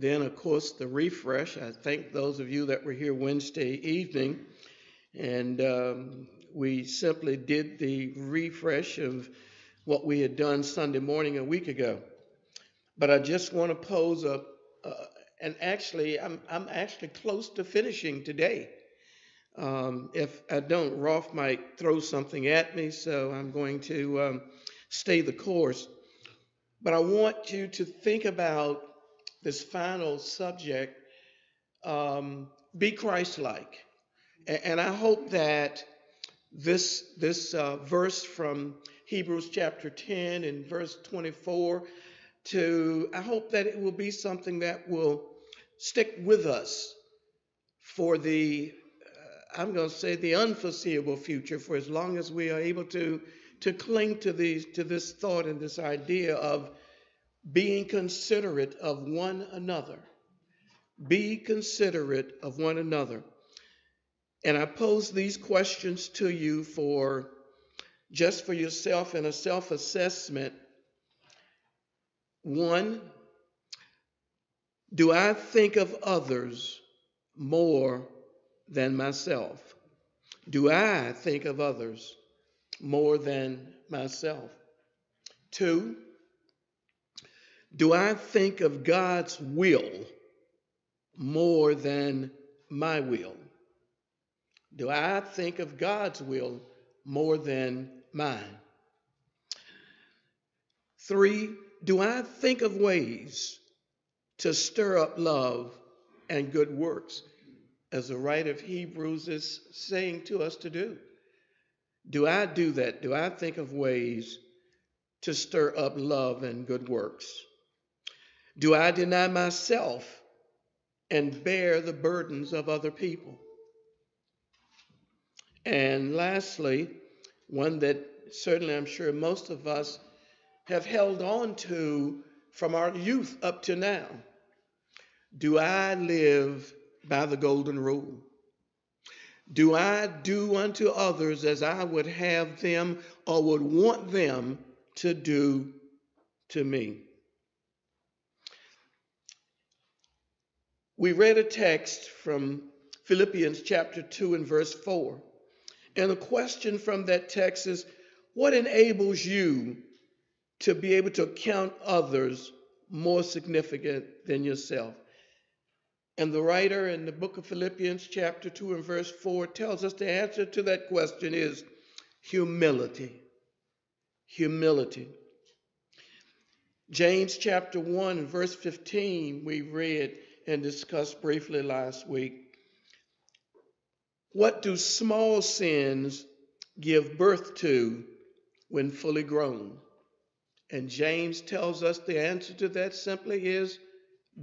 Then, of course, the refresh. I thank those of you that were here Wednesday evening. And um, we simply did the refresh of what we had done Sunday morning a week ago. But I just want to pose a, uh, and actually, I'm, I'm actually close to finishing today. Um, if I don't, Rolf might throw something at me, so I'm going to um, stay the course. But I want you to think about this final subject um, be Christ like. And, and, I hope that this, this uh, verse from Hebrews chapter 10 and verse 24 to, I hope that it will be something that will stick with us for the, uh, I'm going to say the unforeseeable future, for as long as we are able to, to cling to these, to this thought and this idea of being considerate of one another. Be considerate of one another. And I pose these questions to you for just for yourself in a self assessment. One, do I think of others more than myself? Do I think of others more than myself? Two, do I think of God's will more than my will? Do I think of God's will more than mine? Three, do I think of ways to stir up love and good works, as the writer of Hebrews is saying to us to do? Do I do that? Do I think of ways to stir up love and good works? Do I deny myself and bear the burdens of other people? And lastly, one that certainly I'm sure most of us have held on to from our youth up to now. Do I live by the golden rule? Do I do unto others as I would have them or would want them to do to me? We read a text from Philippians chapter 2 and verse 4. And the question from that text is what enables you to be able to count others more significant than yourself? And the writer in the book of Philippians, chapter 2 and verse 4, tells us the answer to that question is humility. Humility. James chapter 1 and verse 15, we read and discussed briefly last week. What do small sins give birth to when fully grown? And James tells us the answer to that simply is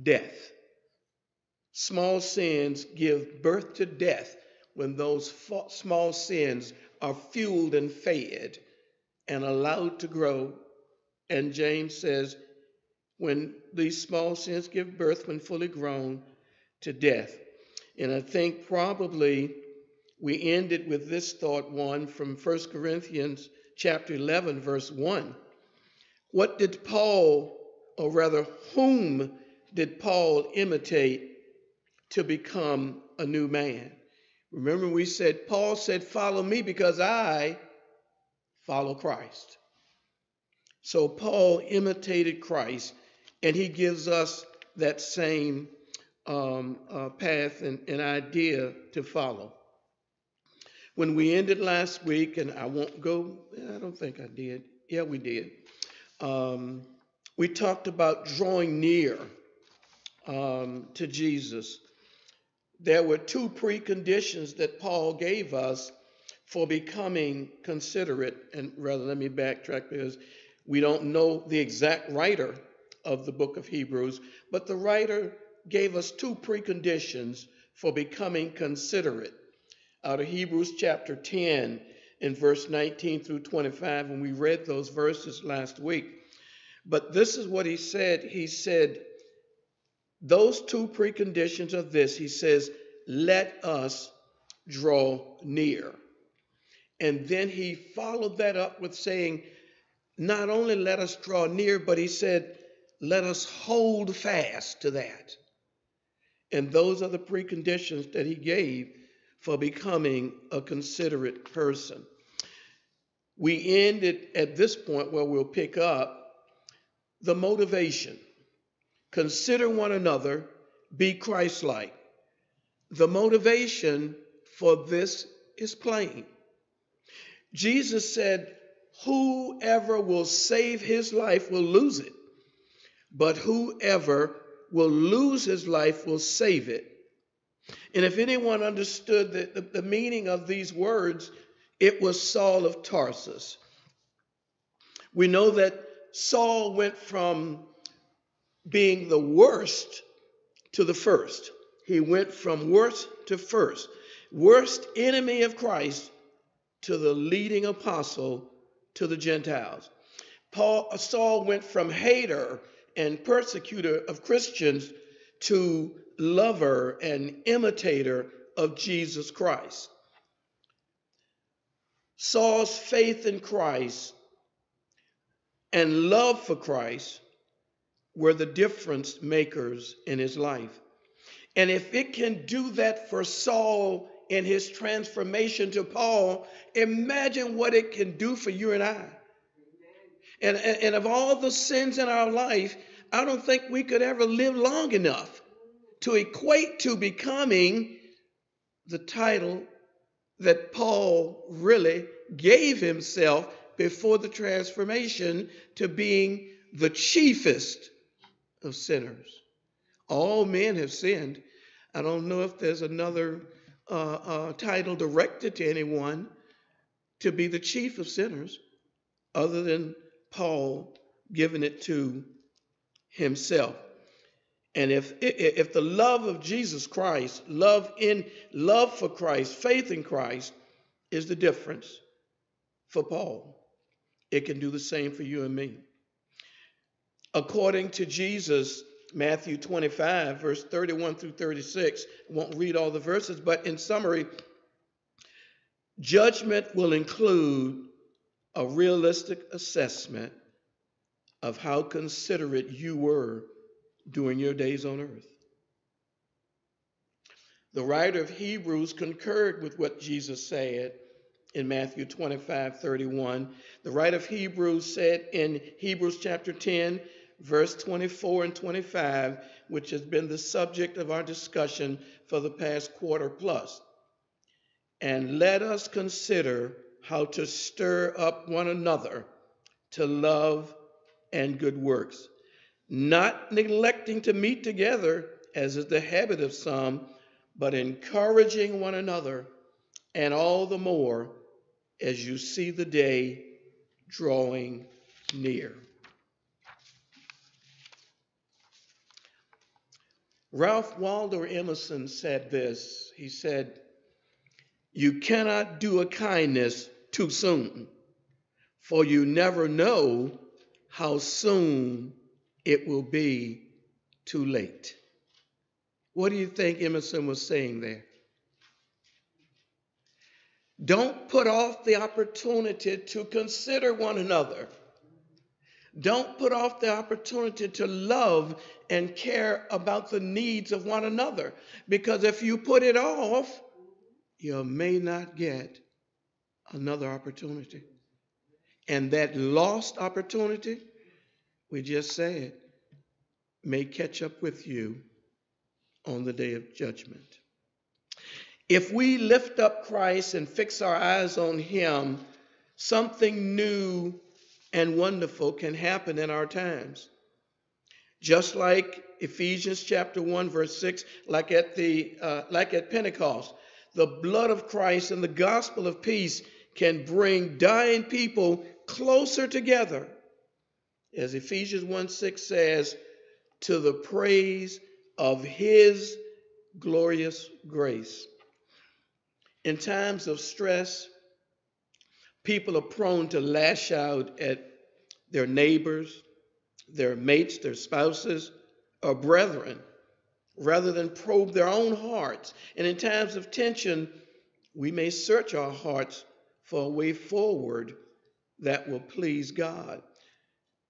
death. Small sins give birth to death when those small sins are fueled and fed and allowed to grow. And James says, when these small sins give birth, when fully grown, to death. And I think probably we ended with this thought one from 1 Corinthians chapter 11 verse 1. What did Paul, or rather whom did Paul imitate to become a new man? Remember we said Paul said follow me because I follow Christ. So Paul imitated Christ and he gives us that same um, uh, path and, and idea to follow when we ended last week, and I won't go, I don't think I did. Yeah, we did. Um, we talked about drawing near um, to Jesus. There were two preconditions that Paul gave us for becoming considerate. And rather, let me backtrack because we don't know the exact writer of the book of Hebrews, but the writer gave us two preconditions for becoming considerate out of Hebrews chapter 10 in verse 19 through 25, and we read those verses last week. But this is what he said. He said, those two preconditions of this, he says, let us draw near. And then he followed that up with saying, not only let us draw near, but he said, let us hold fast to that. And those are the preconditions that he gave for becoming a considerate person. We ended at this point where we'll pick up the motivation. Consider one another, be Christ like. The motivation for this is plain. Jesus said, Whoever will save his life will lose it, but whoever will lose his life will save it. And if anyone understood the, the, the, meaning of these words, it was Saul of Tarsus. We know that Saul went from being the worst to the first. He went from worst to first. Worst enemy of Christ to the leading apostle to the Gentiles. Paul Saul went from hater and persecutor of Christians to lover and imitator of Jesus Christ. Saul's faith in Christ and love for Christ were the difference makers in his life. And if it can do that for Saul in his transformation to Paul, imagine what it can do for you and I. And, and, and, of all the sins in our life, I don't think we could ever live long enough to equate to becoming the title that Paul really gave himself before the transformation to being the chiefest of sinners. All men have sinned. I don't know if there's another uh, uh, title directed to anyone to be the chief of sinners other than Paul giving it to himself. And if if the love of Jesus Christ, love in love for Christ, faith in Christ is the difference for Paul, it can do the same for you and me. According to Jesus, Matthew 25, verse 31 through 36, I won't read all the verses, but in summary, judgment will include a realistic assessment of how considerate you were during your days on earth. The writer of Hebrews concurred with what Jesus said in Matthew 25 31. The writer of Hebrews said in Hebrews chapter 10, verse 24 and 25, which has been the subject of our discussion for the past quarter plus. And let us consider how to stir up one another to love and good works not neglecting to meet together, as is the habit of some, but encouraging one another, and all the more as you see the day drawing near. Ralph Waldo Emerson said this. He said, You cannot do a kindness too soon, for you never know how soon it will be too late. What do you think Emerson was saying there? Don't put off the opportunity to consider one another. Don't put off the opportunity to love and care about the needs of one another. Because if you put it off, you may not get another opportunity. And that lost opportunity we just said, may catch up with you on the day of judgment. If we lift up Christ and fix our eyes on Him, something new and wonderful can happen in our times. Just like Ephesians chapter 1 verse 6 like at the uh, like at Pentecost the blood of Christ and the gospel of peace can bring dying people closer together as Ephesians 1 6 says, to the praise of his glorious grace. In times of stress, people are prone to lash out at their neighbors, their mates, their spouses, or brethren, rather than probe their own hearts. And in times of tension, we may search our hearts for a way forward that will please God.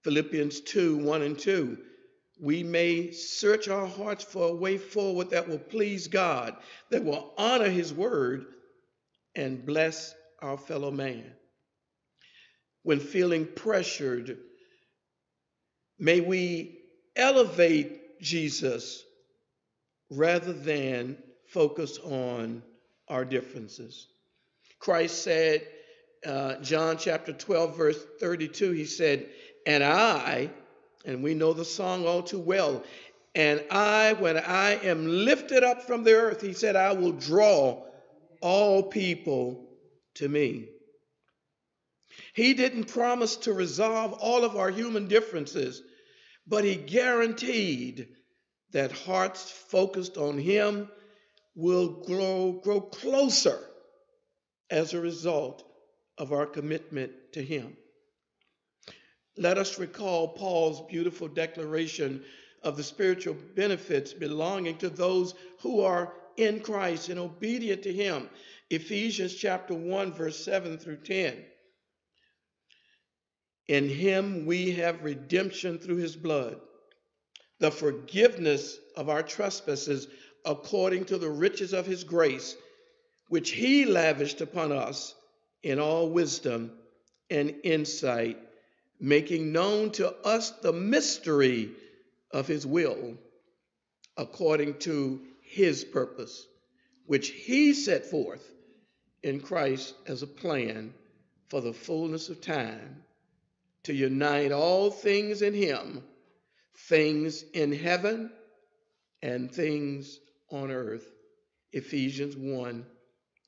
Philippians 2 1 and 2. we may search our hearts for a way forward that will please God, that will honor His word, and bless our fellow man. When feeling pressured, may we elevate Jesus rather than focus on our differences. Christ said, uh, John chapter 12, verse 32, he said, And I, and we know the song all too well. And I, when I am lifted up from the earth, he said, I will draw all people to me. He didn't promise to resolve all of our human differences, but he guaranteed that hearts focused on him will grow, grow closer as a result of our commitment to him. Let us recall Paul's beautiful declaration of the spiritual benefits belonging to those who are in Christ and obedient to Him. Ephesians chapter 1, verse 7 through 10. In Him we have redemption through His blood, the forgiveness of our trespasses according to the riches of His grace, which He lavished upon us in all wisdom and insight making known to us the mystery of his will according to his purpose, which he set forth in Christ as a plan for the fullness of time to unite all things in him, things in heaven and things on earth. Ephesians 1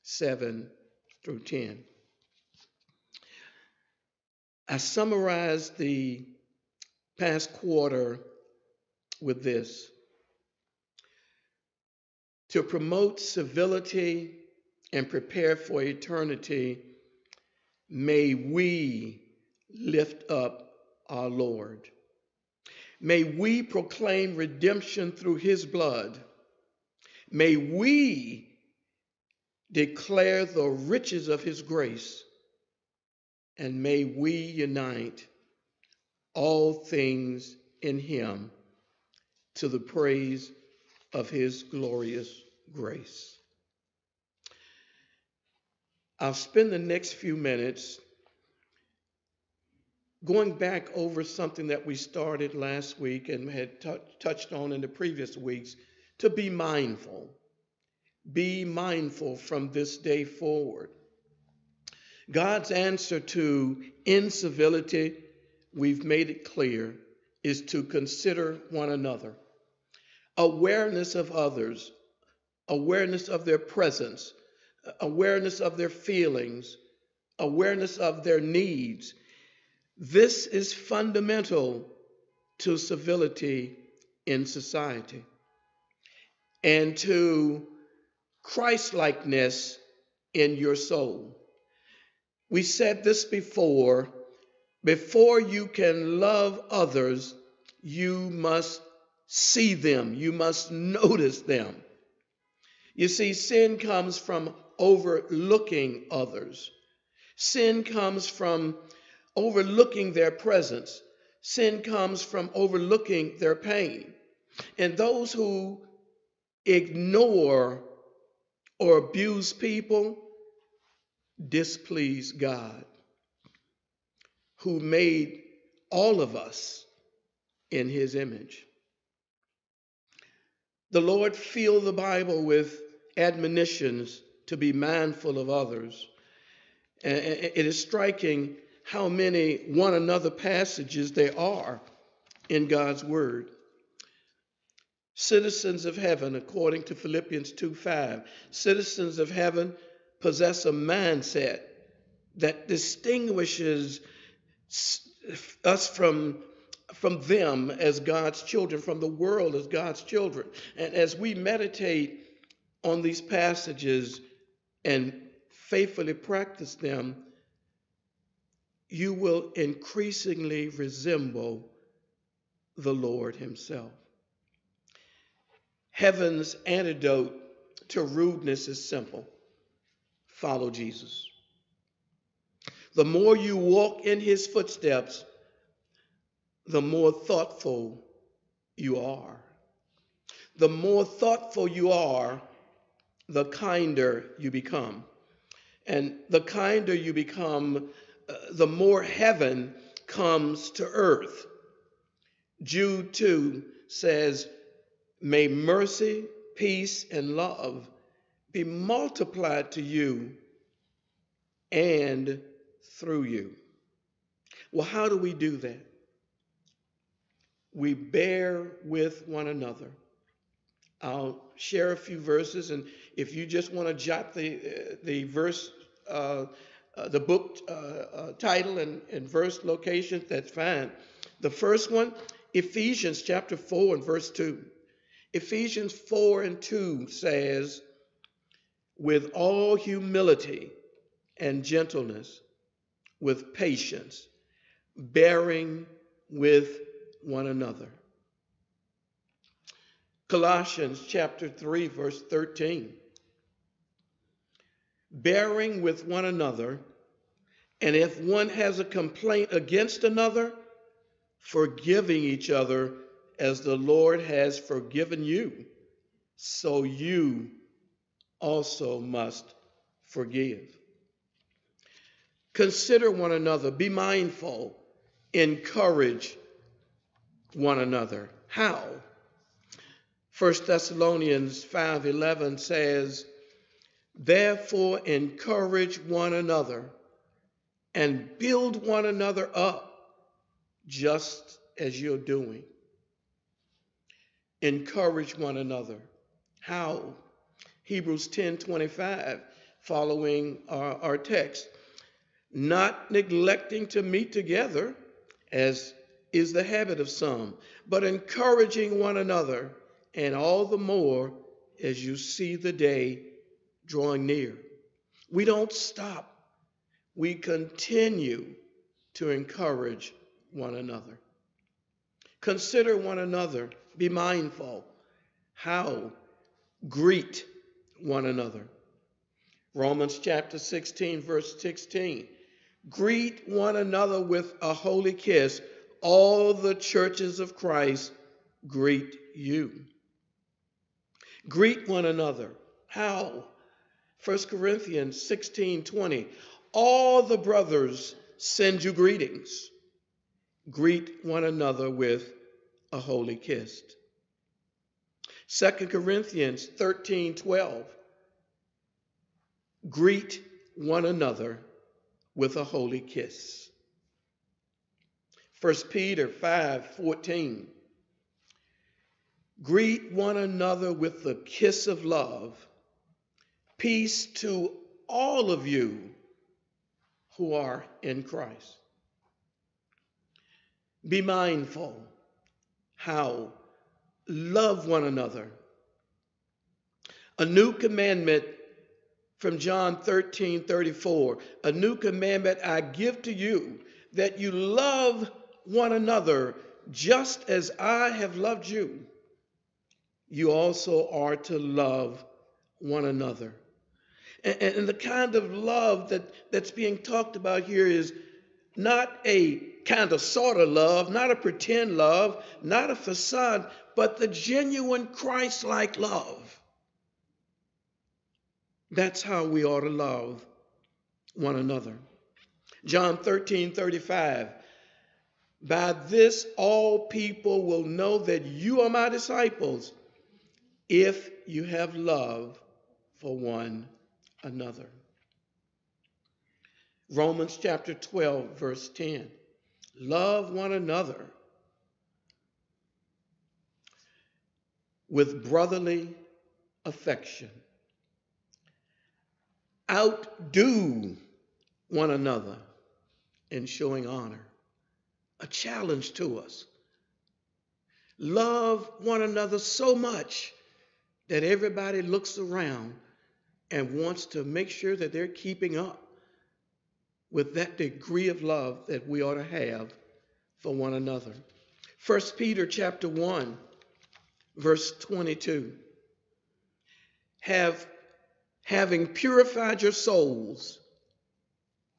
7 through 10. I summarized the past quarter with this to promote civility and prepare for eternity, may we lift up our Lord. May we proclaim redemption through his blood. May we declare the riches of his grace and may we unite all things in him to the praise of his glorious grace. I'll spend the next few minutes going back over something that we started last week and had t- touched on in the previous weeks to be mindful. Be mindful from this day forward. God's answer to incivility, we've made it clear, is to consider one another. Awareness of others, awareness of their presence, awareness of their feelings, awareness of their needs. This is fundamental to civility in society and to Christlikeness in your soul. We said this before before you can love others, you must see them, you must notice them. You see, sin comes from overlooking others, sin comes from overlooking their presence, sin comes from overlooking their pain. And those who ignore or abuse people, displease God, who made all of us in his image. The Lord filled the Bible with admonitions to be mindful of others. It is striking how many one another passages there are in God's Word. Citizens of heaven, according to Philippians 2 5, citizens of heaven possess a mindset that distinguishes us from from them as God's children, from the world as God's children. And as we meditate on these passages and faithfully practice them, you will increasingly resemble the Lord Himself. Heaven's antidote to rudeness is simple follow Jesus. The more you walk in his footsteps, the more thoughtful you are. The more thoughtful you are, the kinder you become. And the kinder you become, uh, the more heaven comes to earth. Jude 2 says, May mercy, peace, and love be multiplied to you and through you. Well, how do we do that? We bear with one another. I'll share a few verses, and if you just want to jot the uh, the verse, uh, uh, the book uh, uh, title and, and verse location, that's fine. The first one, Ephesians chapter four and verse two. Ephesians four and two says, "With all humility and gentleness, with patience, bearing with one another." Colossians chapter 3, verse 13. Bearing with one another, and if one has a complaint against another, forgiving each other as the Lord has forgiven you, so you also must forgive. Consider one another, be mindful, encourage one another. How? 1 Thessalonians 5:11 says, "Therefore encourage one another and build one another up just as you're doing." Encourage one another. How? Hebrews 10:25 following our, our text. Not neglecting to meet together as is the habit of some, but encouraging one another and all the more as you see the day drawing near. We don't stop, we continue to encourage one another. Consider one another, be mindful how greet one another. Romans chapter 16, verse 16. Greet one another with a holy kiss. All the churches of Christ greet you. Greet one another. How? 1 Corinthians 16 20. All the brothers send you greetings. Greet one another with a holy kiss. 2 Corinthians 13 12. Greet one another with a holy kiss. 1 Peter 5 14. Greet one another with the kiss of love. Peace to all of you who are in Christ. Be mindful how love one another. A new commandment from John 13 34. A new commandment I give to you that you love one another just as I have loved you you also are to love one another. And, and, the kind of love that, that's being talked about here is not a kind of sort of love, not a pretend love, not a facade, but the genuine Christ like love. That's how we ought to love one another. John 13 35. By this, all people will know that you are my disciples if you have love for one another. Romans chapter 12, verse 10. Love one another with brotherly affection. Outdo one another in showing honor. A challenge to us. Love one another so much that everybody looks around and wants to make sure that they're keeping up with that degree of love that we ought to have for one another. 1 Peter chapter 1 verse 22 have having purified your souls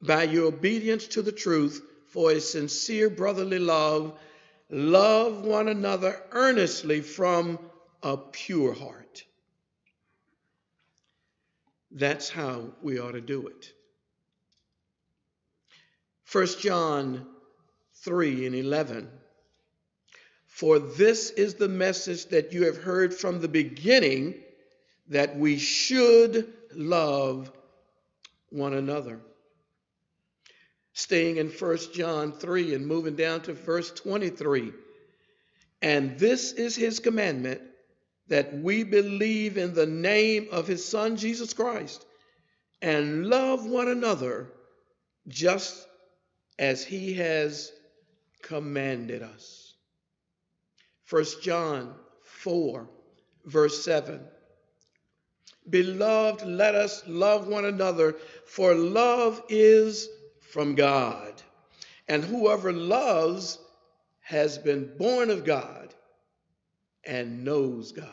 by your obedience to the truth for a sincere brotherly love love one another earnestly from a pure heart. That's how we ought to do it. 1 John 3 and 11. For this is the message that you have heard from the beginning that we should love one another. Staying in 1 John 3 and moving down to verse 23. And this is his commandment that we believe in the name of his Son Jesus Christ and love one another just as he has commanded us. 1 John 4, verse 7. Beloved, let us love one another, for love is from God. And whoever loves has been born of God and knows God.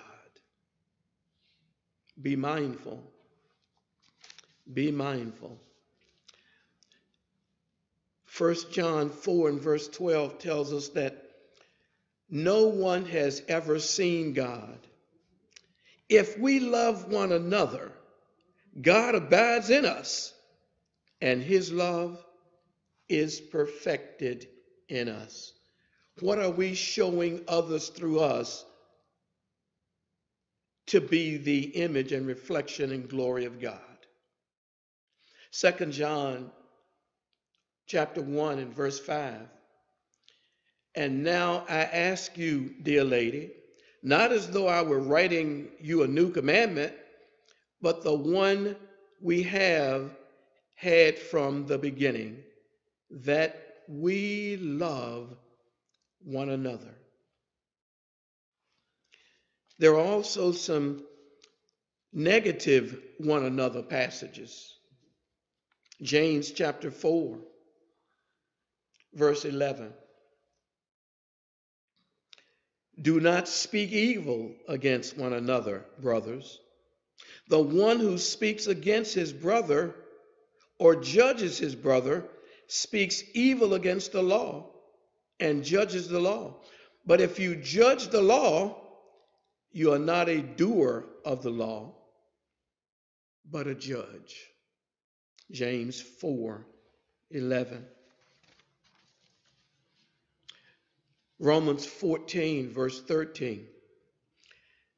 Be mindful. Be mindful. 1 John 4 and verse 12 tells us that no one has ever seen God. If we love one another, God abides in us, and his love is perfected in us. What are we showing others through us to be the image and reflection and glory of God? Second John chapter 1 and verse 5. And now I ask you, dear lady, not as though I were writing you a new commandment, but the one we have had from the beginning, that we love one another. There are also some negative one another passages. James chapter 4, verse 11. Do not speak evil against one another, brothers. The one who speaks against his brother or judges his brother speaks evil against the law and judges the law. But if you judge the law, you are not a doer of the law, but a judge. James 4 11. Romans 14, verse 13.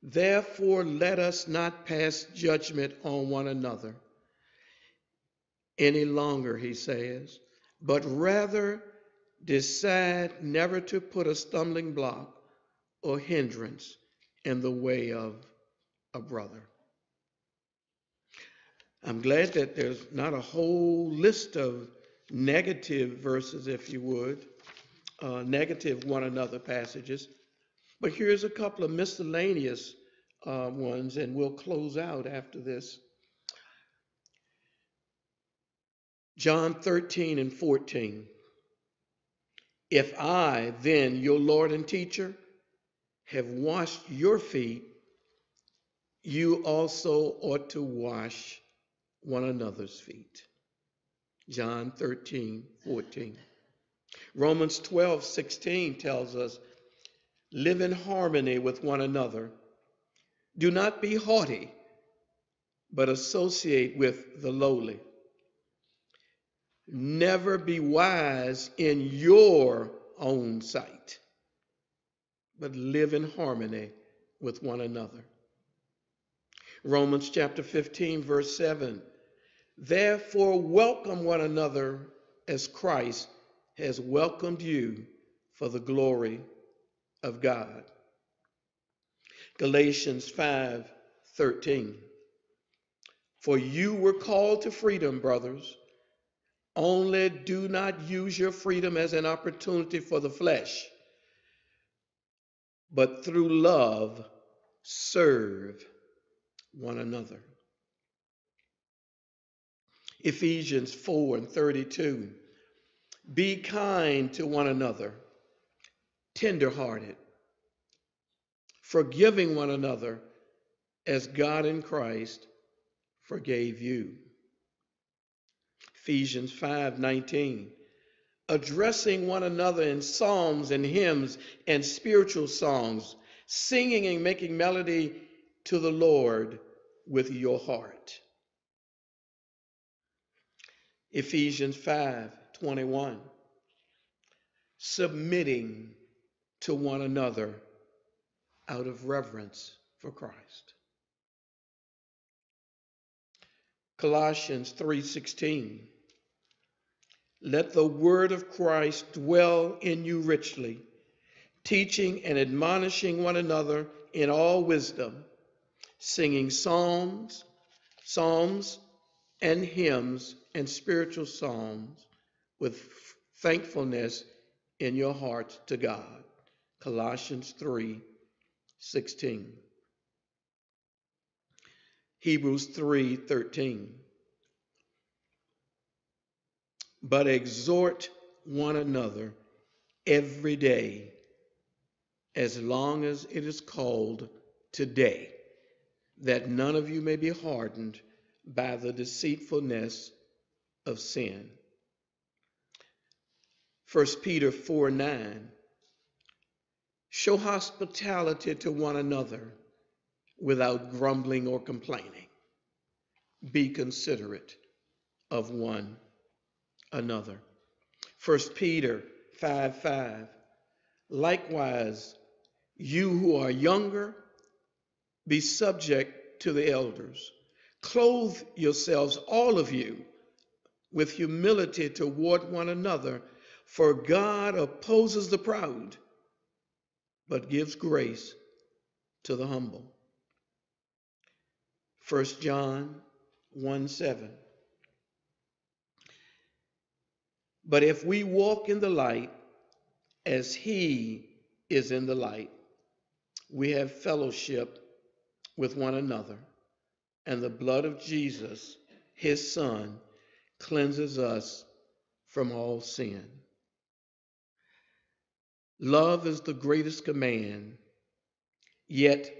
Therefore, let us not pass judgment on one another any longer, he says, but rather decide never to put a stumbling block or hindrance in the way of a brother. I'm glad that there's not a whole list of negative verses, if you would, uh, negative one another passages. But here's a couple of miscellaneous uh, ones, and we'll close out after this. John 13 and 14. If I, then, your Lord and teacher, have washed your feet, you also ought to wash one another's feet. John 13, 14. Romans 12, 16 tells us, live in harmony with one another. Do not be haughty, but associate with the lowly. Never be wise in your own sight, but live in harmony with one another. Romans chapter 15, verse 7 Therefore, welcome one another as Christ has welcomed you for the glory of God. Galatians 5:13 For you were called to freedom, brothers. Only do not use your freedom as an opportunity for the flesh, but through love serve one another. Ephesians 4 and 32. Be kind to one another, tenderhearted, forgiving one another as God in Christ forgave you. Ephesians 5 19. addressing one another in psalms and hymns and spiritual songs, singing and making melody to the Lord with your heart. Ephesians 5 21. Submitting to one another out of reverence for Christ. Colossians 3:16 Let the word of Christ dwell in you richly, teaching and admonishing one another in all wisdom, singing psalms, psalms and hymns and spiritual psalms with thankfulness in your hearts to God. Colossians 3 16. Hebrews 3 13. But exhort one another every day, as long as it is called today, that none of you may be hardened by the deceitfulness of sin. 1 Peter 4 9. Show hospitality to one another without grumbling or complaining. Be considerate of one another. 1 Peter 5 5. Likewise, you who are younger, be subject to the elders. Clothe yourselves, all of you, with humility toward one another, for God opposes the proud, but gives grace to the humble. 1 John 1 7. But if we walk in the light as he is in the light, we have fellowship with one another, and the blood of Jesus, his son, cleanses us from all sin. Love is the greatest command. Yet,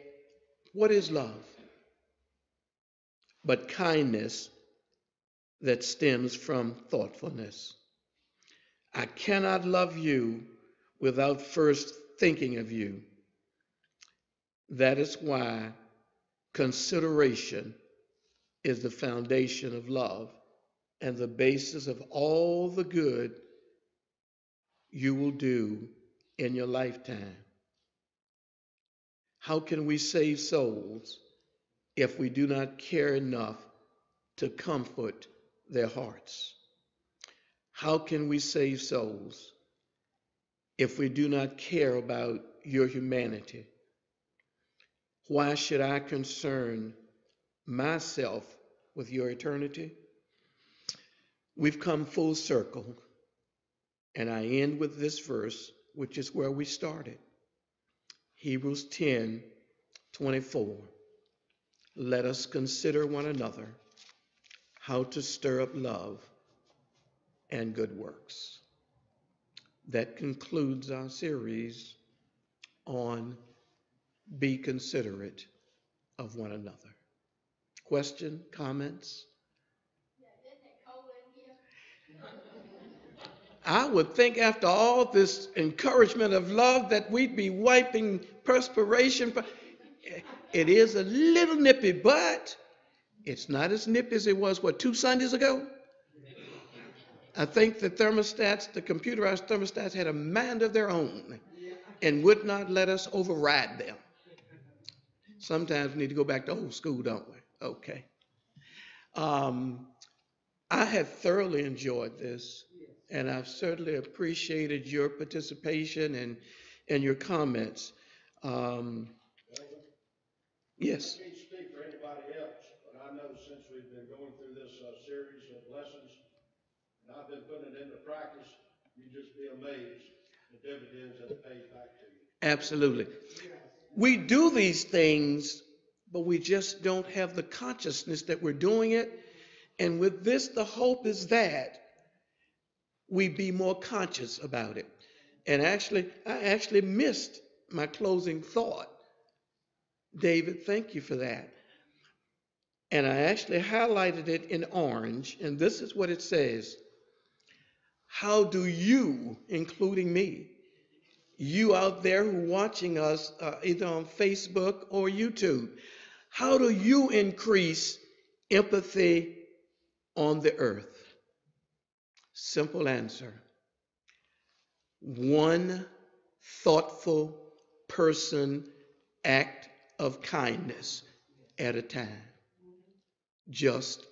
what is love? But kindness that stems from thoughtfulness. I cannot love you without first thinking of you. That is why consideration is the foundation of love and the basis of all the good you will do in your lifetime. How can we save souls if we do not care enough to comfort their hearts? How can we save souls if we do not care about your humanity? Why should I concern myself with your eternity? We've come full circle, and I end with this verse, which is where we started Hebrews 10 24. Let us consider one another how to stir up love and good works. That concludes our series on be considerate of one another. Question, comments? I would think after all this encouragement of love that we'd be wiping perspiration. It is a little nippy, but it's not as nippy as it was, what, two Sundays ago? I think the thermostats, the computerized thermostats, had a mind of their own and would not let us override them. Sometimes we need to go back to old school, don't we? Okay. Um, I have thoroughly enjoyed this, and I've certainly appreciated your participation and, and your comments. Um, yes. I can't speak for anybody else, but I know since we've been going through this uh, series of lessons, and I've been putting it into practice, you'd just be amazed the dividends that it pays back to you. Absolutely. We do these things, but we just don't have the consciousness that we're doing it. And with this, the hope is that we be more conscious about it. And actually, I actually missed my closing thought. David, thank you for that. And I actually highlighted it in orange, and this is what it says How do you, including me, you out there who are watching us uh, either on Facebook or YouTube, how do you increase empathy on the earth? Simple answer. One thoughtful person act of kindness at a time. Just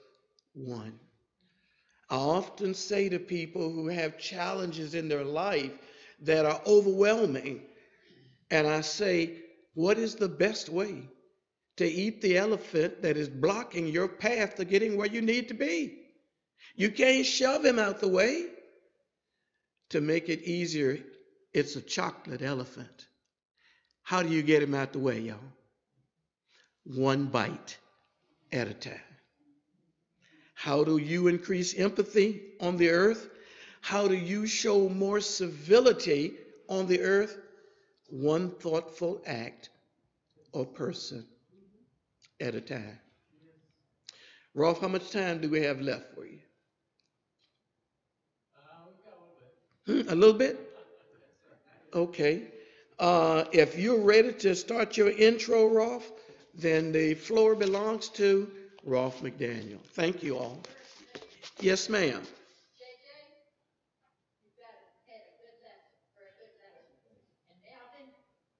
one. I often say to people who have challenges in their life that are overwhelming, and I say, what is the best way to eat the elephant that is blocking your path to getting where you need to be? You can't shove him out the way. To make it easier, it's a chocolate elephant. How do you get him out the way, y'all? One bite at a time. How do you increase empathy on the earth? How do you show more civility on the earth? One thoughtful act or person at a time. Rolf, how much time do we have left for you? Hmm, a little bit? Okay. Uh, if you're ready to start your intro, Rolf, then the floor belongs to Rolf McDaniel. Thank you all. Yes, ma'am. JJ, you've got, had a good lesson, for a good lesson. And Alvin,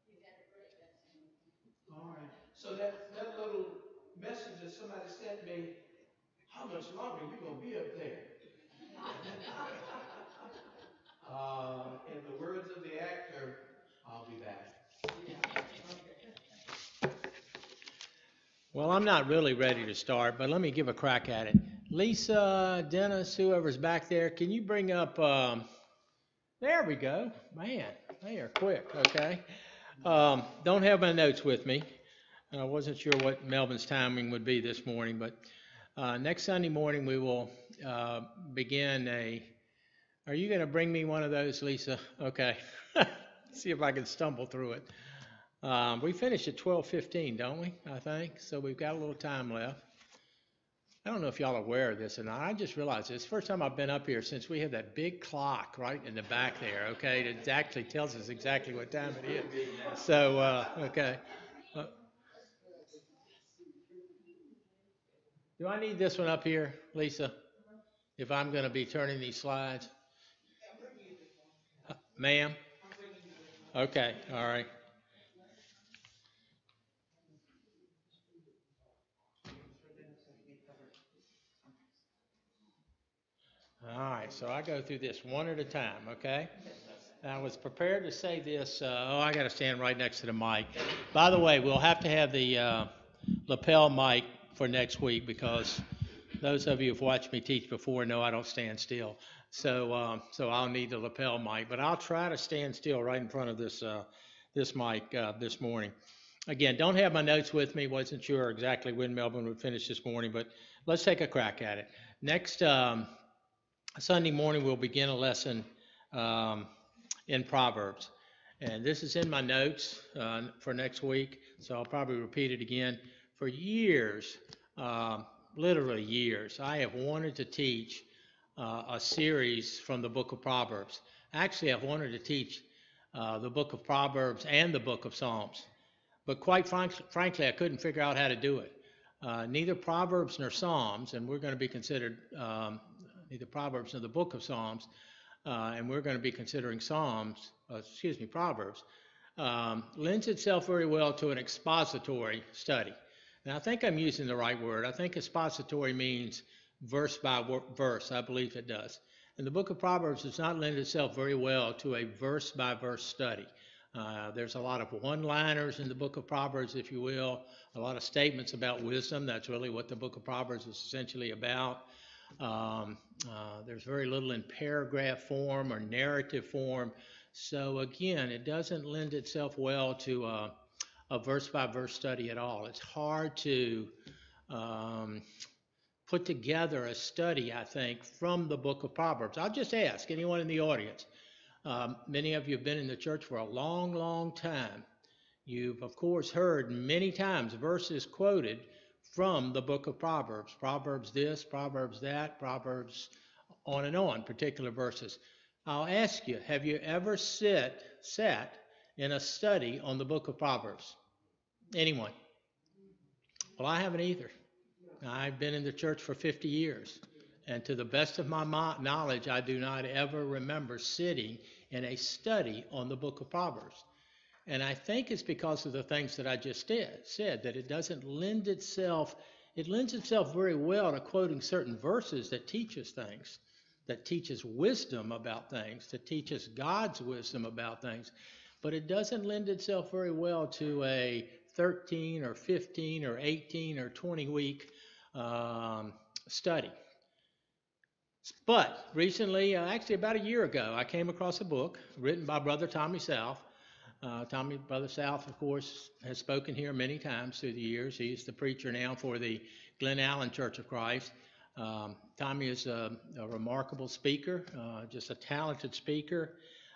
you had a great lesson. All right. So that, that little message that somebody sent me, how much longer you gonna be up there? Uh, in the words of the actor, I'll be back. Well, I'm not really ready to start, but let me give a crack at it. Lisa, Dennis, whoever's back there, can you bring up, um, there we go. Man, they are quick, okay? Um, don't have my notes with me. I wasn't sure what Melvin's timing would be this morning, but, uh, next Sunday morning, we will, uh, begin a, are you gonna bring me one of those, Lisa? Okay. See if I can stumble through it. Um, we finish at twelve fifteen, don't we? I think, so we've got a little time left. I don't know if y'all are aware of this or not. I just realized the first time I've been up here since we have that big clock right in the back there, okay? It actually tells us exactly what time it is. So, uh, okay. Uh, Do I need this one up here, Lisa? If I'm gonna be turning these slides? Uh, Ma'am? Okay, all right. All right, so I go through this one at a time, okay? I was prepared to say this, uh, oh, I gotta stand right next to the mic. By the way, we'll have to have the, uh, lapel mic for next week because those of you who've watched me teach before know I don't stand still. So, um, so I'll need the lapel mic, but I'll try to stand still right in front of this, uh, this mic, uh, this morning. Again, don't have my notes with me, wasn't sure exactly when Melvin would finish this morning, but let's take a crack at it. Next, um, Sunday morning, we'll begin a lesson um, in Proverbs. And this is in my notes uh, for next week, so I'll probably repeat it again. For years, um, literally years, I have wanted to teach uh, a series from the book of Proverbs. Actually, I've wanted to teach uh, the book of Proverbs and the book of Psalms. But quite frank, frankly, I couldn't figure out how to do it. Uh, neither Proverbs nor Psalms, and we're going to be considered um, neither Proverbs nor the book of Psalms, uh, and we're going to be considering Psalms, uh, excuse me, Proverbs, um, lends itself very well to an expository study. And I think I'm using the right word. I think expository means verse by verse. I believe it does. And the book of Proverbs does not lend itself very well to a verse by verse study. Uh, there's a lot of one liners in the book of Proverbs, if you will, a lot of statements about wisdom. That's really what the book of Proverbs is essentially about. Um, uh, there's very little in paragraph form or narrative form. So again, it doesn't lend itself well to uh, a verse by verse study at all. It's hard to um, put together a study, I think, from the book of Proverbs. I'll just ask anyone in the audience. Um, many of you have been in the church for a long, long time. You've, of course, heard many times verses quoted from the book of Proverbs. Proverbs this, Proverbs that, Proverbs on and on, particular verses. I'll ask you, have you ever sit, sat in a study on the book of Proverbs? Anyone? Well, I haven't either. I've been in the church for 50 years. And to the best of my knowledge, I do not ever remember sitting in a study on the book of Proverbs. And I think it's because of the things that I just did, said, that it doesn't lend itself, it lends itself very well to quoting certain verses that teach us things, that teach us wisdom about things, that teach us God's wisdom about things. But it doesn't lend itself very well to a 13 or 15 or 18 or 20 week um, study. But recently, uh, actually about a year ago, I came across a book written by Brother Tommy South. Uh, Tommy, Brother South, of course, has spoken here many times through the years. He's the preacher now for the Glen Allen Church of Christ. Um, Tommy is a, a remarkable speaker, uh, just a talented speaker.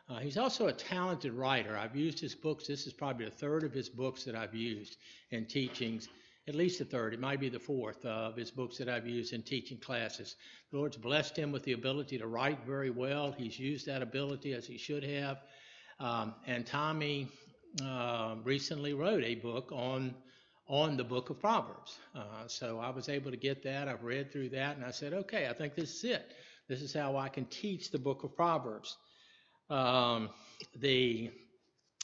Uh, he's also a talented writer. I've used his books. This is probably a third of his books that I've used in teachings, at least a third. It might be the fourth of his books that I've used in teaching classes. The Lord's blessed him with the ability to write very well. He's used that ability as he should have. Um, and Tommy uh, recently wrote a book on on the book of Proverbs. Uh, so I was able to get that. I've read through that, and I said, okay, I think this is it. This is how I can teach the book of Proverbs. Um, the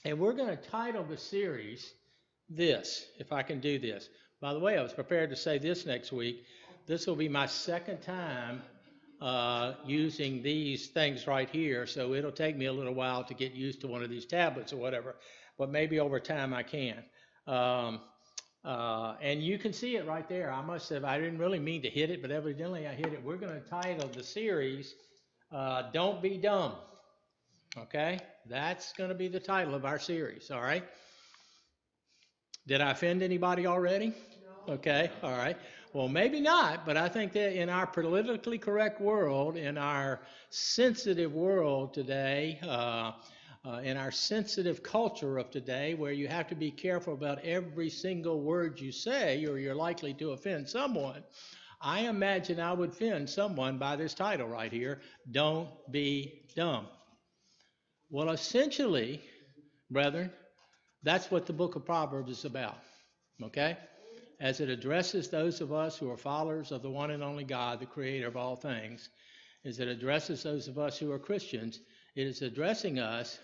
and we're going to title the series this, if I can do this. By the way, I was prepared to say this next week. This will be my second time uh, using these things right here, so it'll take me a little while to get used to one of these tablets or whatever, but maybe over time I can. Um, uh, and you can see it right there. I must have, I didn't really mean to hit it, but evidently I hit it. We're going to title the series, uh, Don't Be Dumb. Okay? That's going to be the title of our series, all right? Did I offend anybody already? Okay, all right. Well, maybe not, but I think that in our politically correct world, in our sensitive world today, uh, uh, in our sensitive culture of today, where you have to be careful about every single word you say, or you're likely to offend someone, I imagine I would offend someone by this title right here Don't Be Dumb. Well, essentially, brethren, that's what the book of Proverbs is about, okay? As it addresses those of us who are followers of the one and only God, the creator of all things, as it addresses those of us who are Christians, it is addressing us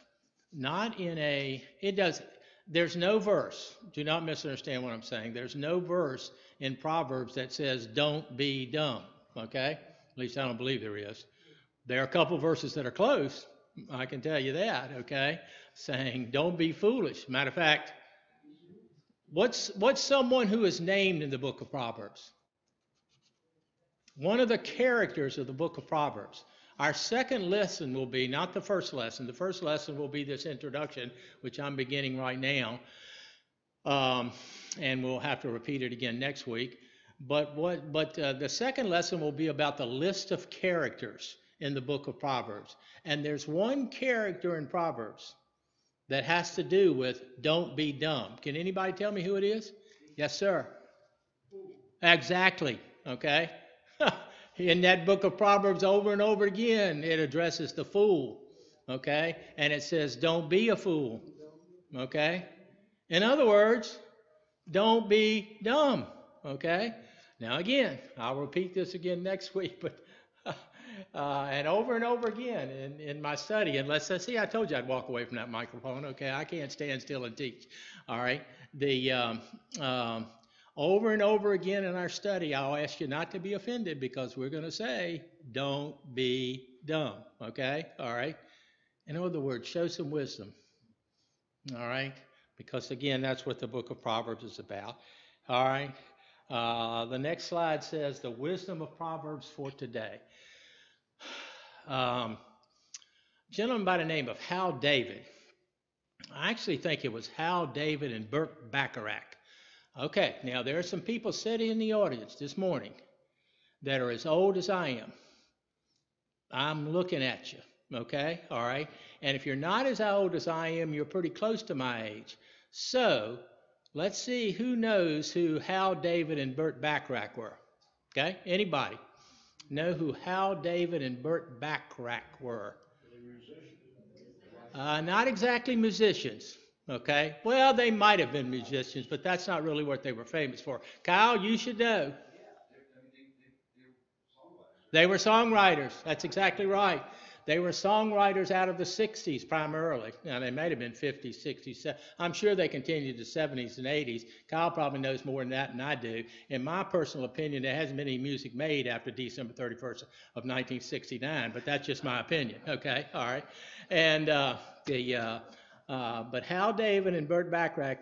not in a, it does, there's no verse, do not misunderstand what I'm saying. There's no verse in Proverbs that says, don't be dumb, okay? At least I don't believe there is. There are a couple verses that are close, I can tell you that, okay? Saying, don't be foolish. Matter of fact, what's, what's someone who is named in the book of Proverbs? One of the characters of the book of Proverbs. Our second lesson will be not the first lesson. The first lesson will be this introduction, which I'm beginning right now. Um, and we'll have to repeat it again next week. But what? But uh, the second lesson will be about the list of characters in the book of Proverbs. And there's one character in Proverbs that has to do with don't be dumb. Can anybody tell me who it is? Yes, sir. Exactly. Okay. in that book of Proverbs, over and over again, it addresses the fool. Okay. And it says, don't be a fool. Okay. In other words, don't be dumb. Okay. Now, again, I'll repeat this again next week, but uh, and over and over again in, in my study. Unless I see, I told you I'd walk away from that microphone. Okay, I can't stand still and teach. All right, the um, um, over and over again in our study, I'll ask you not to be offended because we're going to say, "Don't be dumb." Okay, all right. In other words, show some wisdom. All right, because again, that's what the book of Proverbs is about. All right. Uh, the next slide says the wisdom of Proverbs for today um, gentleman by the name of Hal David. I actually think it was Hal David and Burt Bacharach. Okay, now there are some people sitting in the audience this morning that are as old as I am. I'm looking at you, okay? All right? And if you're not as old as I am, you're pretty close to my age. So let's see who knows who Hal David and Burt Bacharach were. Okay? Anybody? Know who Hal David and Burt Bacharach were? Uh, not exactly musicians, okay? Well, they might have been musicians, but that's not really what they were famous for. Kyle, you should know. They were songwriters. That's exactly right. They were songwriters out of the 60s primarily. Now, they might have been 50s, 60s. se- I'm sure they continued to 70s and 80s. Kyle probably knows more than that than I do. In my personal opinion, there hasn't been any music made after December 31st of 1969, but that's just my opinion, okay? All right. And uh, the, uh, uh, but Hal David and Burt Bacharach,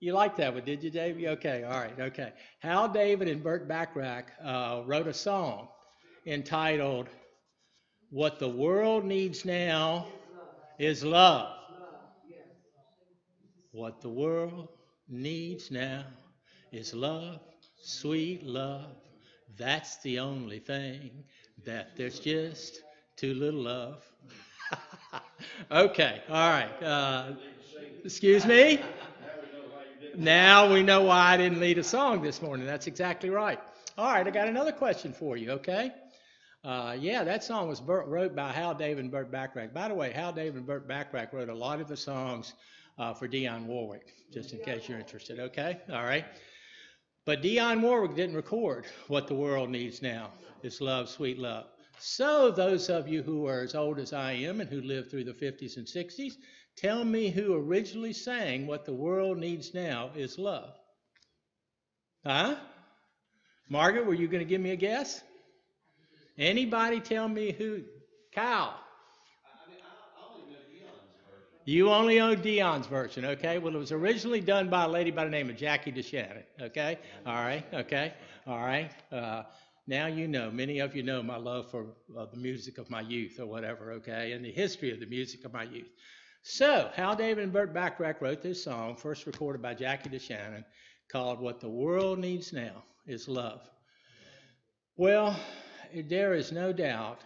you liked that one, did you, Dave? Okay, all right, okay. Hal David and Burt Bacharach uh, wrote a song entitled What the World Needs Now is Love. What the world needs now is love, sweet love. That's the only thing that there's just too little of. okay, all right. Uh, excuse me? Now we know why I didn't lead a song this morning. That's exactly right. All right, I got another question for you, okay? Uh, yeah, that song was Burt, wrote by Hal David and Burt Bacharach. By the way, Hal David and Burt Bacharach wrote a lot of the songs uh, for Dionne Warwick, just in case you're interested, okay? All right. But Dionne Warwick didn't record What the World Needs Now is Love, Sweet Love. So, those of you who are as old as I am and who lived through the 50s and 60s, tell me who originally sang What the World Needs Now is Love. Huh? Margaret, were you going to give me a guess? Anybody tell me who? Kyle. You only know Dionne's version, okay? Well, it was originally done by a lady by the name of Jackie DeShannon, okay? All right, okay, all right. Uh, now you know, many of you know my love for uh, the music of my youth or whatever, okay, and the history of the music of my youth. So, Hal David and Burt Bacharach wrote this song, first recorded by Jackie DeShannon, called What the World Needs Now is Love. Well, there is no doubt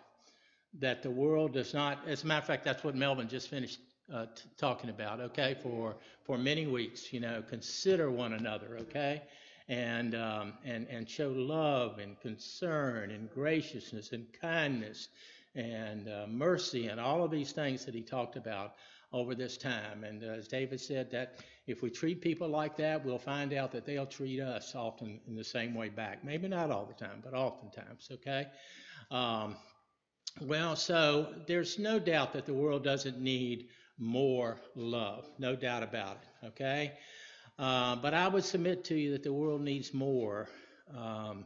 that the world does not, as a matter of fact, that's what Melvin just finished uh, talking about, okay, for, for many weeks, you know, consider one another, okay? And, um, and, and show love and concern and graciousness and kindness and uh, mercy and all of these things that he talked about over this time. And uh, as David said, that if we treat people like that, we'll find out that they'll treat us often in the same way back. Maybe not all the time, but oftentimes, okay? Um, well, so there's no doubt that the world doesn't need more love, no doubt about it, okay? Uh, but I would submit to you that the world needs more um,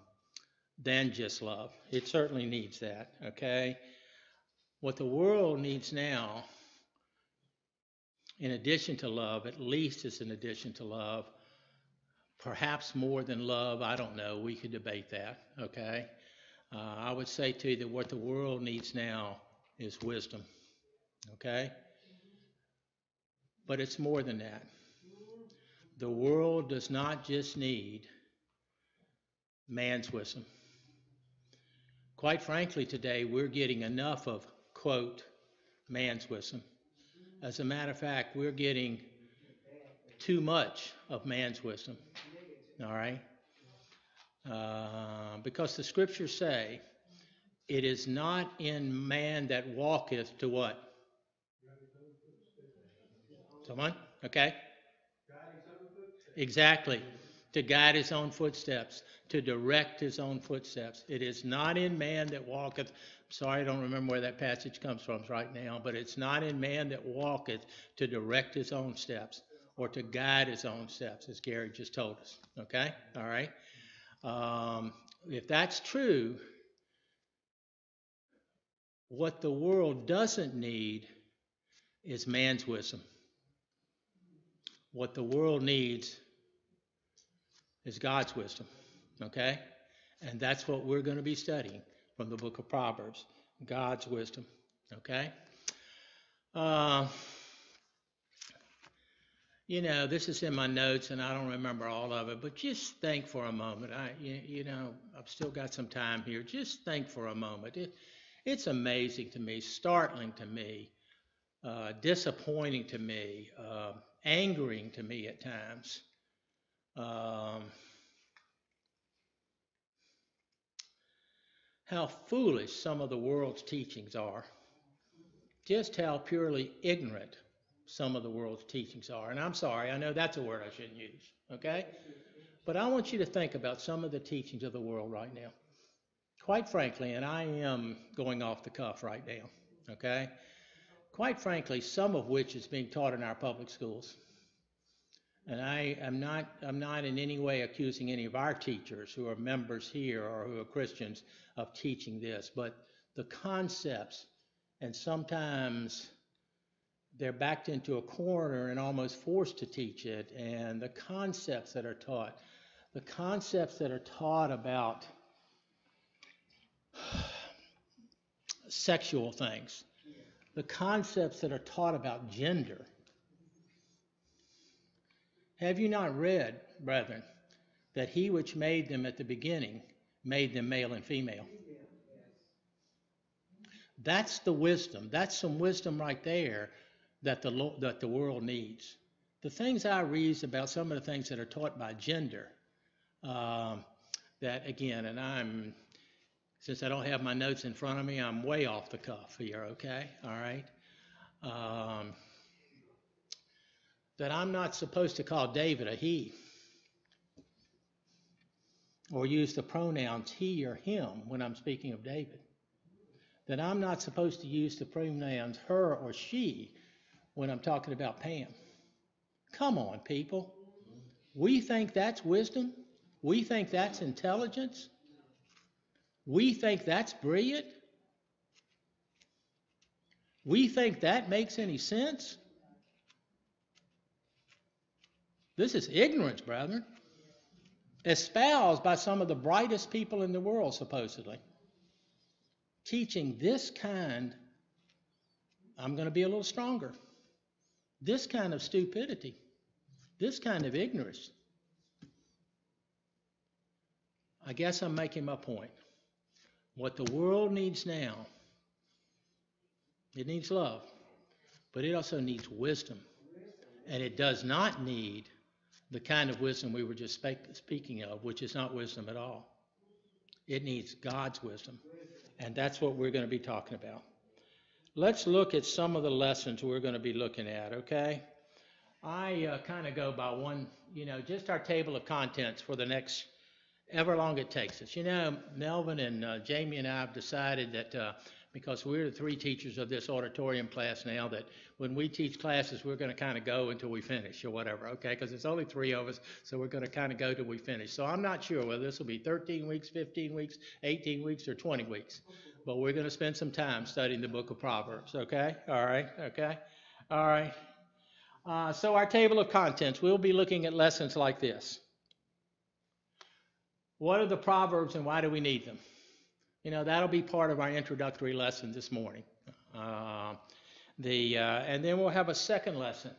than just love. It certainly needs that, okay? What the world needs now, in addition to love, at least is in addition to love, perhaps more than love, I don't know, we could debate that, okay? Uh, I would say to you that what the world needs now is wisdom, okay? But it's more than that. The world does not just need man's wisdom. Quite frankly, today we're getting enough of, quote, man's wisdom. As a matter of fact, we're getting too much of man's wisdom. All right? Uh, because the scriptures say, it is not in man that walketh to what? Someone? Okay? Exactly. To guide his own footsteps, to direct his own footsteps. It is not in man that walketh. Sorry, I don't remember where that passage comes from right now, but it's not in man that walketh to direct his own steps or to guide his own steps, as Gary just told us. Okay? All right? Um, if that's true, what the world doesn't need is man's wisdom. What the world needs is God's wisdom. Okay? And that's what we're going to be studying from the book of Proverbs God's wisdom. Okay? Uh, you know, this is in my notes and I don't remember all of it, but just think for a moment. I, you, you know, I've still got some time here. Just think for a moment. It, it's amazing to me, startling to me, uh, disappointing to me, uh, angering to me at times. Um, how foolish some of the world's teachings are, just how purely ignorant some of the world's teachings are. And I'm sorry, I know that's a word I shouldn't use, okay? But I want you to think about some of the teachings of the world right now. Quite frankly, and I am going off the cuff right now, okay? Quite frankly, some of which is being taught in our public schools. And I am not, I'm not in any way accusing any of our teachers who are members here or who are Christians of teaching this, but the concepts, and sometimes they're backed into a corner and almost forced to teach it, and the concepts that are taught, the concepts that are taught about sexual things, the concepts that are taught about gender. Have you not read, brethren, that he which made them at the beginning made them male and female? That's the wisdom. That's some wisdom right there that the, that the world needs. The things I read about some of the things that are taught by gender, um, that again, and I'm, since I don't have my notes in front of me, I'm way off the cuff here, okay? All right? Um, that I'm not supposed to call David a he or use the pronouns he or him when I'm speaking of David. That I'm not supposed to use the pronouns her or she when I'm talking about Pam. Come on, people. We think that's wisdom. We think that's intelligence. We think that's brilliant. We think that makes any sense. This is ignorance, brethren, espoused by some of the brightest people in the world, supposedly. Teaching this kind, I'm going to be a little stronger, this kind of stupidity, this kind of ignorance. I guess I'm making my point. What the world needs now, it needs love, but it also needs wisdom. And it does not need the kind of wisdom we were just speak, speaking of, which is not wisdom at all. It needs God's wisdom. And that's what we're going to be talking about. Let's look at some of the lessons we're going to be looking at, okay? I uh, kind of go by one, you know, just our table of contents for the next ever long it takes us. You know, Melvin and uh, Jamie and I have decided that uh, because we're the three teachers of this auditorium class now, that when we teach classes, we're going to kind of go until we finish or whatever, okay? Because it's only three of us, so we're going to kind of go till we finish. So I'm not sure whether this will be 13 weeks, 15 weeks, 18 weeks, or 20 weeks. But we're going to spend some time studying the book of Proverbs, okay? All right, okay? All right. Uh, so, our table of contents, we'll be looking at lessons like this. What are the Proverbs and why do we need them? You know, that'll be part of our introductory lesson this morning. Uh, the, uh, and then we'll have a second lesson.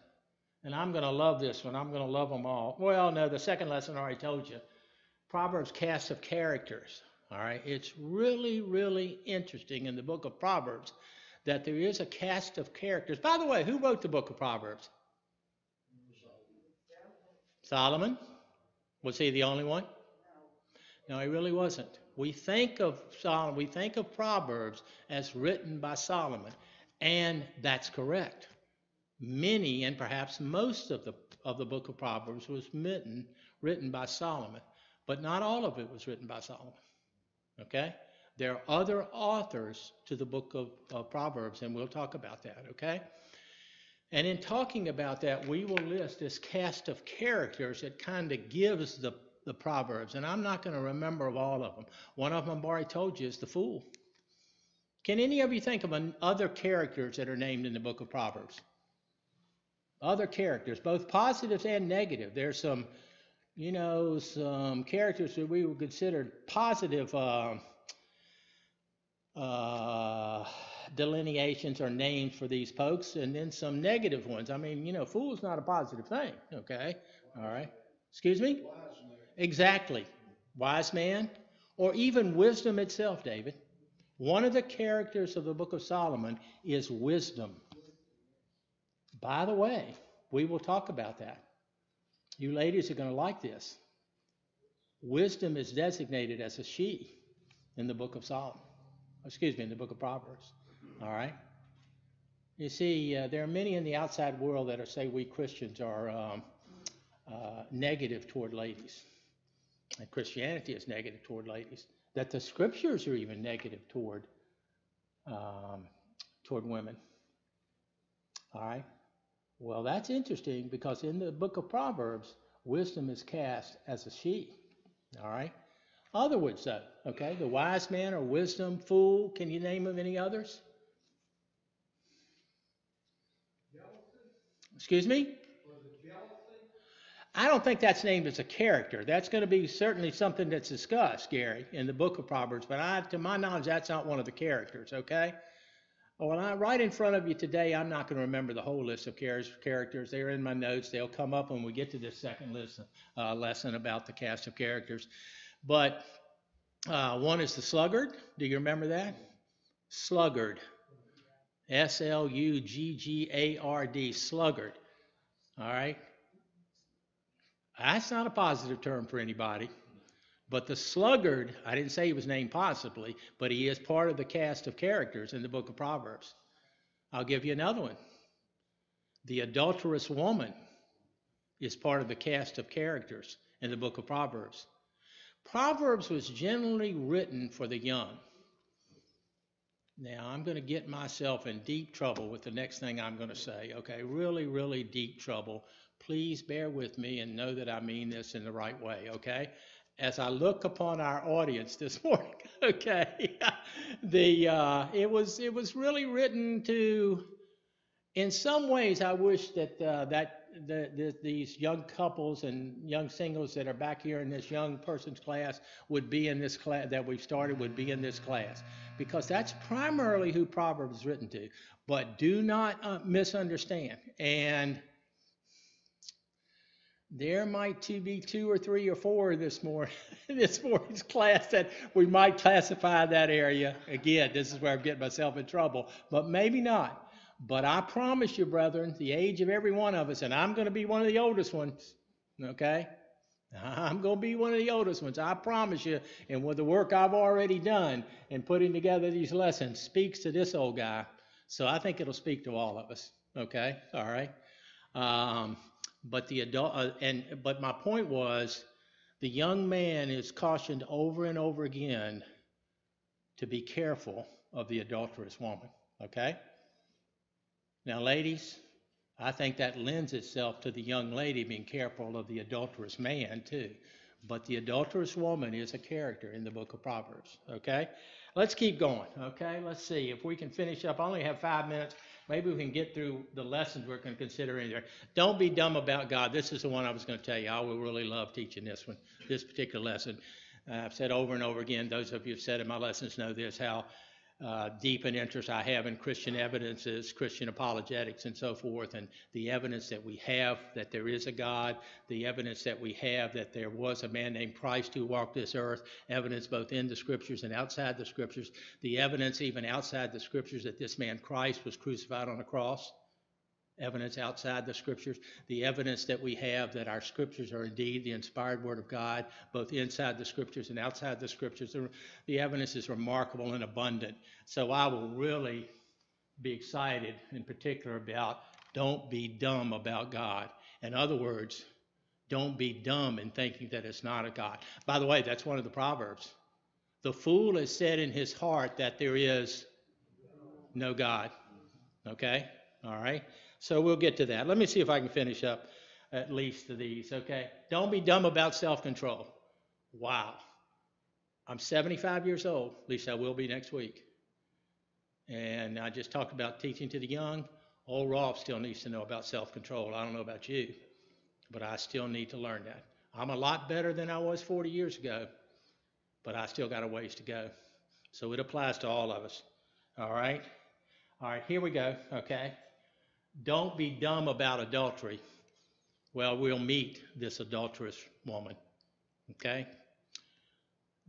And I'm going to love this one. I'm going to love them all. Well, no, the second lesson I already told you. Proverbs cast of characters. All right. It's really, really interesting in the book of Proverbs that there is a cast of characters. By the way, who wrote the book of Proverbs? Solomon. Was he the only one? No, he really wasn't. We think of Solomon, we think of Proverbs as written by Solomon, and that's correct. Many and perhaps most of the of the book of Proverbs was written written by Solomon, but not all of it was written by Solomon. Okay? There are other authors to the book of, of Proverbs, and we'll talk about that, okay? And in talking about that, we will list this cast of characters that kind of gives the the Proverbs, and I'm not going to remember of all of them. One of them I've already told you is the fool. Can any of you think of an, other characters that are named in the book of Proverbs? Other characters, both positives and negative. There's some, you know, some characters that we would consider positive uh, uh, delineations or names for these folks, and then some negative ones. I mean, you know, fool's not a positive thing, okay? All right. Excuse me? Exactly. Wise man, or even wisdom itself, David. One of the characters of the book of Solomon is wisdom. By the way, we will talk about that. You ladies are going to like this. Wisdom is designated as a she. in the book of Solomon. Excuse me, in the book of Proverbs. All right? You see, uh, there are many in the outside world that are say we Christians are um, uh, negative toward ladies. And Christianity is negative toward ladies. That the scriptures are even negative toward um, toward women. All right. Well, that's interesting because in the book of Proverbs, wisdom is cast as a she. All right. Other words, though, okay, the wise man or wisdom, fool. Can you name of any others? Excuse me? I don't think that's named as a character. That's going to be certainly something that's discussed, Gary, in the book of Proverbs. But I, to my knowledge, that's not one of the characters. Okay. Well, I, right in front of you today, I'm not going to remember the whole list of characters. They're in my notes. They'll come up when we get to this second list, uh, lesson about the cast of characters. But uh, one is the sluggard. Do you remember that? Sluggard. S L U G G A R D. Sluggard. All right. That's not a positive term for anybody. But the sluggard, I didn't say he was named possibly, but he is part of the cast of characters in the book of Proverbs. I'll give you another one. The adulterous woman is part of the cast of characters in the book of Proverbs. Proverbs was generally written for the young. Now, I'm going to get myself in deep trouble with the next thing I'm going to say, okay? Really, really deep trouble. Please bear with me and know that I mean this in the right way, okay? As I look upon our audience this morning, okay, the uh, it was it was really written to. In some ways, I wish that uh, that the, the, these young couples and young singles that are back here in this young person's class would be in this class that we've started would be in this class because that's primarily who Proverbs is written to. But do not uh, misunderstand. And there might be two or three or four this morning, this morning's class that we might classify that area. Again, this is where I'm getting myself in trouble, but maybe not. But I promise you, brethren, the age of every one of us, and I'm going to be one of the oldest ones, okay? I'm going to be one of the oldest ones, I promise you. And with the work I've already done in putting together these lessons speaks to this old guy. So I think it'll speak to all of us, okay? All right? Um, but the adult, uh, and but my point was, the young man is cautioned over and over again to be careful of the adulterous woman. Okay. Now, ladies, I think that lends itself to the young lady being careful of the adulterous man too. But the adulterous woman is a character in the book of Proverbs. Okay. Let's keep going. Okay. Let's see if we can finish up. I only have five minutes. Maybe we can get through the lessons we're going to consider in there. Don't be dumb about God. This is the one I was going to tell you. I will really love teaching this one, this particular lesson. Uh, I've said over and over again, those of you who've said in my lessons know this, how uh, deep an interest I have in Christian evidences, Christian apologetics, and so forth, and the evidence that we have that there is a God, the evidence that we have that there was a man named Christ who walked this earth, evidence both in the scriptures and outside the scriptures, the evidence even outside the scriptures that this man Christ was crucified on a cross evidence outside the scriptures, the evidence that we have that our scriptures are indeed the inspired word of God, both inside the scriptures and outside the scriptures. The, evidence is remarkable and abundant. So I will really be excited in particular about don't be dumb about God. In other words, don't be dumb in thinking that it's not a God. By the way, that's one of the Proverbs. The fool has said in his heart that there is no God. Okay? All right? So we'll get to that. Let me see if I can finish up at least to these, okay? Don't be dumb about self control. Wow. I'm 75 years old, at least I will be next week. And I just talked about teaching to the young. Old Rolf still needs to know about self control. I don't know about you, but I still need to learn that. I'm a lot better than I was 40 years ago, but I still got a ways to go. So it applies to all of us. All right? All right, here we go, okay? Don't be dumb about adultery. Well, we'll meet this adulterous woman. Okay?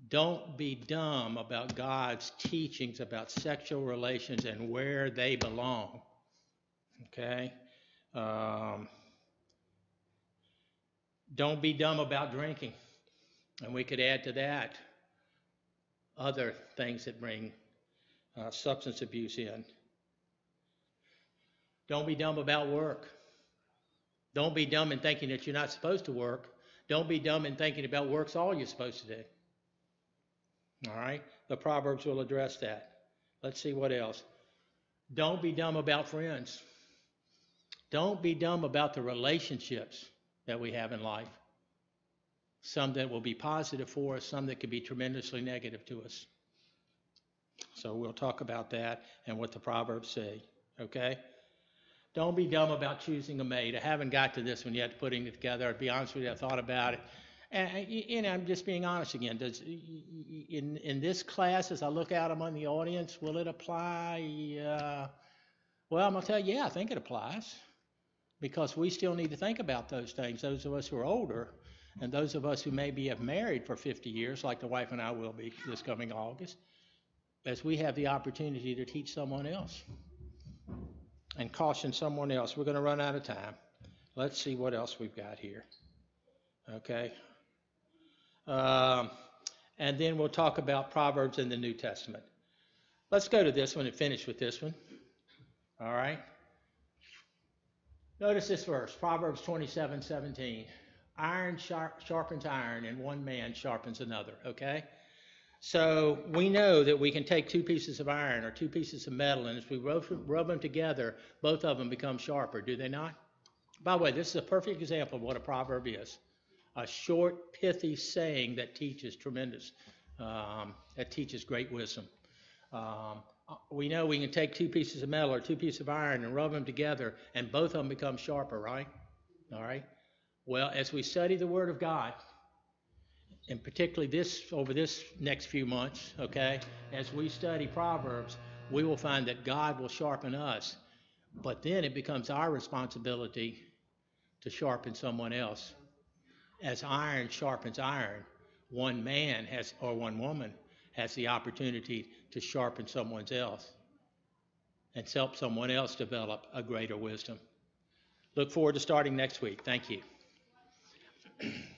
Don't be dumb about God's teachings about sexual relations and where they belong. Okay? Um, don't be dumb about drinking. And we could add to that other things that bring uh, substance abuse in. Don't be dumb about work. Don't be dumb in thinking that you're not supposed to work. Don't be dumb in thinking about work's all you're supposed to do. All right? The Proverbs will address that. Let's see what else. Don't be dumb about friends. Don't be dumb about the relationships that we have in life. Some that will be positive for us, some that can be tremendously negative to us. So we'll talk about that and what the Proverbs say. Okay? Don't be dumb about choosing a mate. I haven't got to this one yet, putting it together. To be honest with you, I thought about it. And, and, I'm just being honest again. Does in in this class, as I look out among the audience, will it apply? Uh, well, I'm gonna tell you, yeah, I think it applies because we still need to think about those things. Those of us who are older, and those of us who maybe have married for 50 years, like the wife and I will be this coming August, as we have the opportunity to teach someone else and caution someone else. We're going to run out of time. Let's see what else we've got here. Okay. Um, and then we'll talk about Proverbs in the New Testament. Let's go to this one and finish with this one. All right. Notice this verse, Proverbs 27 17. Iron sharp, sharpens iron, and one man sharpens another. Okay? So we know that we can take two pieces of iron or two pieces of metal, and as we rub, rub them together, both of them become sharper, do they not? By the way, this is a perfect example of what a proverb is a short, pithy saying that teaches tremendous, um, that teaches great wisdom. Um, we know we can take two pieces of metal or two pieces of iron and rub them together, and both of them become sharper, right? All right. Well, as we study the Word of God, and particularly this over this next few months, okay, as we study Proverbs, we will find that God will sharpen us, but then it becomes our responsibility to sharpen someone else. As iron sharpens iron, one man has or one woman has the opportunity to sharpen someone else and help someone else develop a greater wisdom. Look forward to starting next week. Thank you.